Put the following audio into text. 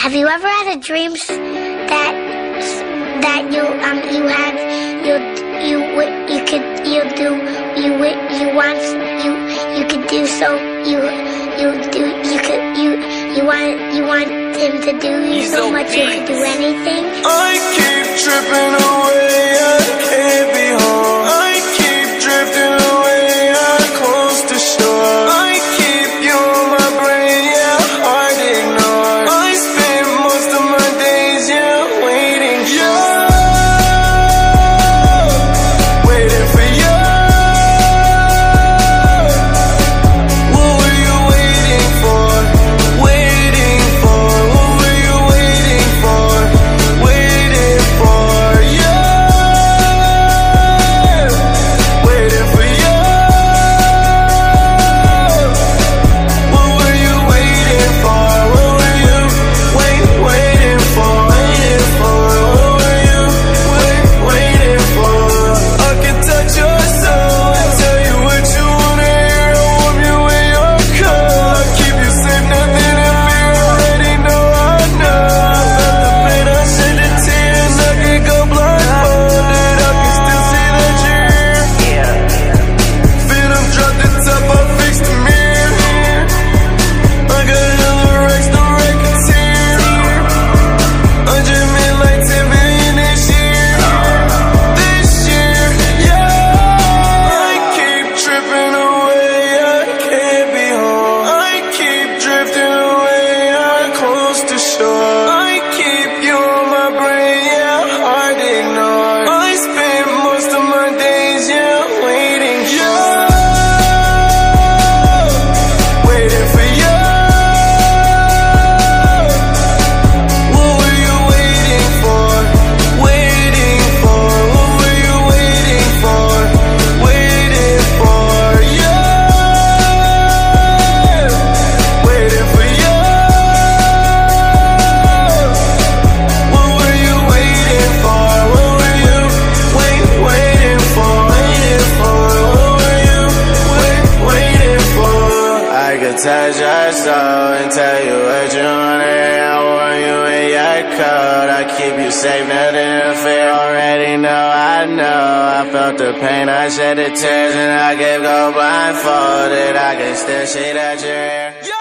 Have you ever had a dream that that you um you had you you you could you do you you want you you could do so you you do you could you you want you want him to do you, so, so much please. you could do anything. I keep tripping away. show. to touch your soul and tell you what you want I want you in your coat. I keep you safe, nothing to fear. Already know, I know. I felt the pain, I shed the tears, and I gave go blindfolded. I can still see that you're here.